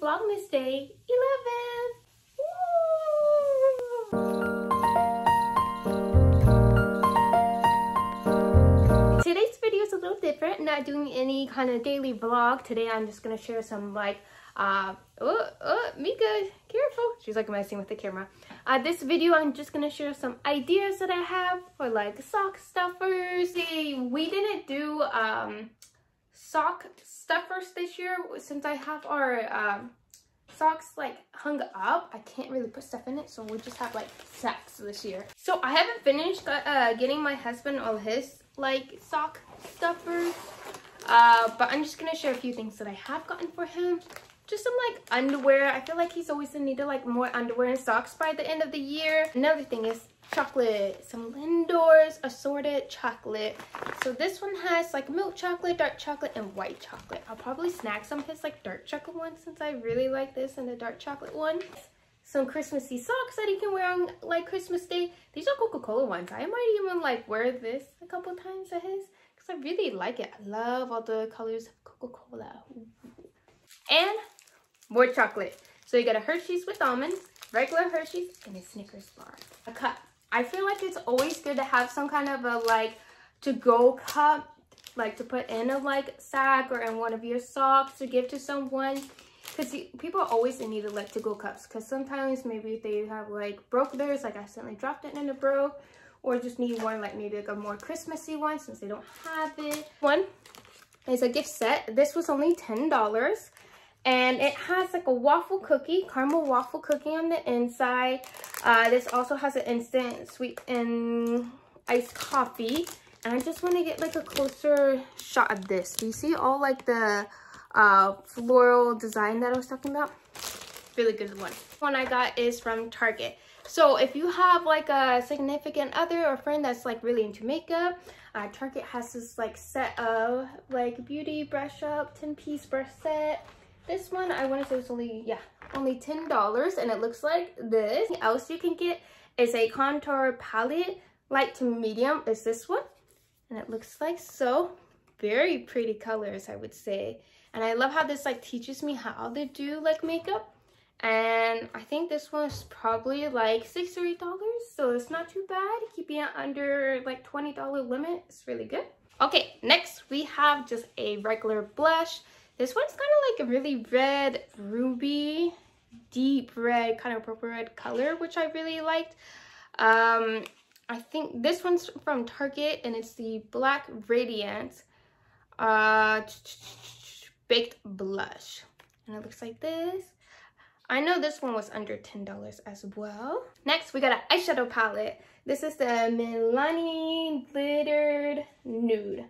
Vlogmas Day 11. Today's video is a little different. Not doing any kind of daily vlog. Today I'm just to share some like, uh, oh, oh, Mika, careful. She's like messing with the camera. Uh, this video I'm just to share some ideas that I have for like sock stuffers. See, we didn't do um, sock stuffers this year since I have our um, socks like hung up. I can't really put stuff in it, so we just have like sacks this year. So I haven't finished uh, getting my husband all his like sock stuffers, uh, but I'm just gonna share a few things that I have gotten for him. Just some like underwear. I feel like he's always in need of like more underwear and socks by the end of the year. Another thing is chocolate, some Lindor's assorted chocolate. So this one has like milk chocolate, dark chocolate, and white chocolate. I'll probably snack some of his like dark chocolate ones since I really like this and the dark chocolate one. Some Christmassy socks that he can wear on like Christmas Day. These are Coca-Cola ones. I might even like wear this a couple times of his because I really like it. I love all the colors of Coca-Cola. And more chocolate. So you get a Hershey's with almonds, regular Hershey's, and a Snickers bar. A cup I feel like it's always good to have some kind of a like to-go cup like to put in a like sack or in one of your socks to give to someone because people are always in need of like to-go cups because sometimes maybe they have like broke theirs like I accidentally dropped it and it broke or just need one like maybe like a more Christmassy one since they don't have it. One is a gift set. This was only $10 and it has like a waffle cookie caramel waffle cookie on the inside. Uh, this also has an instant sweet and iced coffee. And i just want to get like a closer shot of this. Do you see all like the uh, floral design that i was talking about? Really good one. One i got is from target. So if you have like a significant other or friend that's like really into makeup uh, target has this like set of like beauty brush up 10 piece brush set this one, I want to say was only, yeah, only $10 and it looks like this. else you can get is a contour palette, light to medium is this one. And it looks like so. Very pretty colors, I would say. And I love how this like teaches me how to do like makeup. And I think this one's probably like six or eight dollars. So it's not too bad. Keeping it under like $20 limit is really good. Okay, next we have just a regular blush. This one's kind of like a really red, ruby, deep red, kind of purple red color, which I really liked. Um, I think this one's from Target and it's the Black Radiance uh, Baked Blush. And it looks like this. I know this one was under $10 as well. Next, we got an eyeshadow palette. This is the Milani Glittered Nude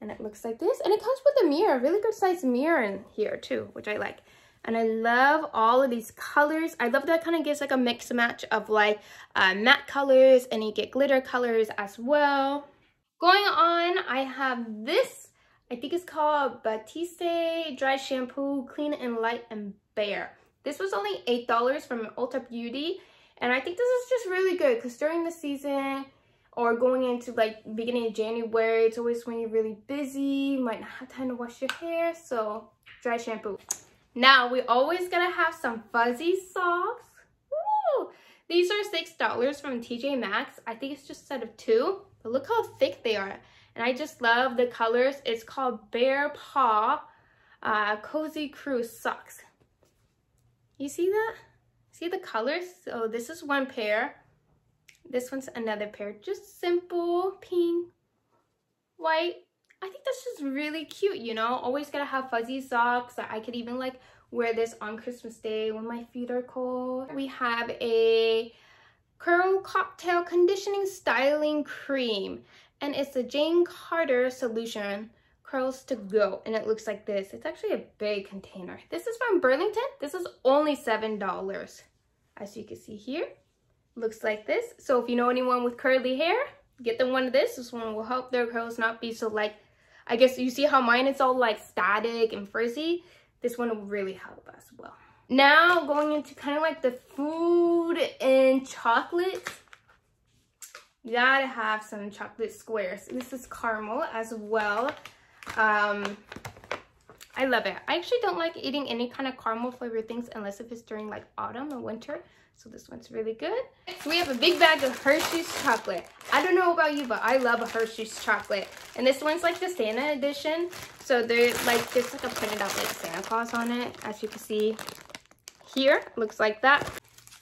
and it looks like this. And it comes with a mirror a really good size mirror in here too which i like. And i love all of these colors. I love that kind of gives like a mix match of like uh, matte colors and you get glitter colors as well. Going on i have this i think it's called batiste dry shampoo clean and light and bare. This was only eight dollars from ulta beauty and i think this is just really good because during the season or going into like beginning of January, it's always when you're really busy, You might not have time to wash your hair, so dry shampoo. Now, we always gotta have some fuzzy socks. Woo! These are $6 from TJ Maxx. I think it's just a set of two, but look how thick they are. And I just love the colors. It's called Bear Paw uh, Cozy Crew Socks. You see that? See the colors? So this is one pair. This one's another pair, just simple, pink, white. I think that's just really cute, you know? Always gotta have fuzzy socks. I could even like wear this on Christmas Day when my feet are cold. We have a Curl Cocktail Conditioning Styling Cream. And it's the Jane Carter Solution Curls to Go. And it looks like this. It's actually a big container. This is from Burlington. This is only $7. As you can see here looks like this. So if you know anyone with curly hair, get them one of this. This one will help their curls not be so like, I guess you see how mine is all like static and frizzy. This one will really help as well. Now going into kind of like the food and chocolate. You gotta have some chocolate squares. This is caramel as well. Um, I love it. I actually don't like eating any kind of caramel flavored things unless if it's during like autumn or winter. So this one's really good. So we have a big bag of Hershey's chocolate. I don't know about you, but I love a Hershey's chocolate. And this one's like the Santa edition. So they're like, there's like a printed out like Santa Claus on it. As you can see here, looks like that.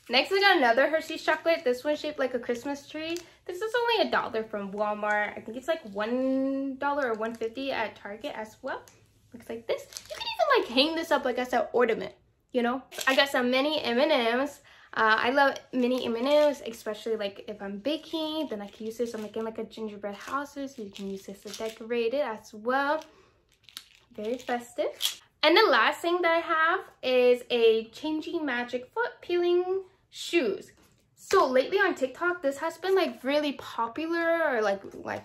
Next, I got another Hershey's chocolate. This one shaped like a Christmas tree. This is only a dollar from Walmart. I think it's like $1 or 150 at Target as well. Looks like this. You can even like hang this up like as an ornament, you know? I got some mini M&Ms. Uh, I love mini M&Ms, especially like if I'm baking, then I can use this. I'm making like a gingerbread house, so you can use this to decorate it as well. Very festive. And the last thing that I have is a Changing Magic foot peeling shoes. So lately on TikTok, this has been like really popular or like like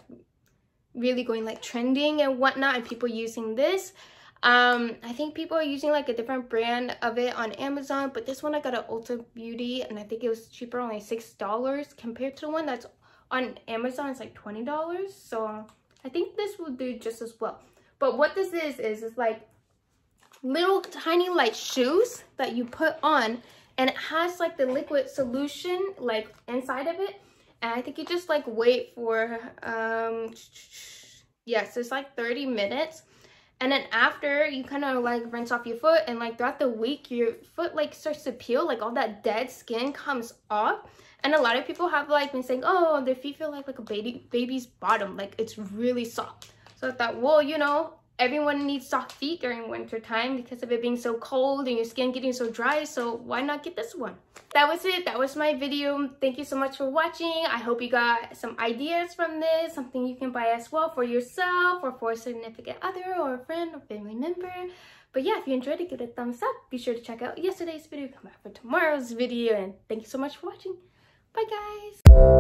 really going like trending and whatnot and people using this. Um i think people are using like a different brand of it on amazon but this one i got at ulta beauty and i think it was cheaper only six dollars compared to the one that's on amazon it's like 20 dollars. So i think this will do just as well. But what this is is it's like little tiny like shoes that you put on and it has like the liquid solution like inside of it and i think you just like wait for um yes it's like 30 minutes. And then after you kind of like rinse off your foot and like throughout the week your foot like starts to peel like all that dead skin comes off. And a lot of people have like been saying oh their feet feel like like a baby baby's bottom like it's really soft. So i thought well you know everyone needs soft feet during winter time because of it being so cold and your skin getting so dry so why not get this one? That was it. That was my video. Thank you so much for watching. I hope you got some ideas from this something you can buy as well for yourself or for a significant other or a friend or family member. But yeah if you enjoyed it give it a thumbs up. Be sure to check out yesterday's video. Come back for tomorrow's video. And thank you so much for watching. Bye guys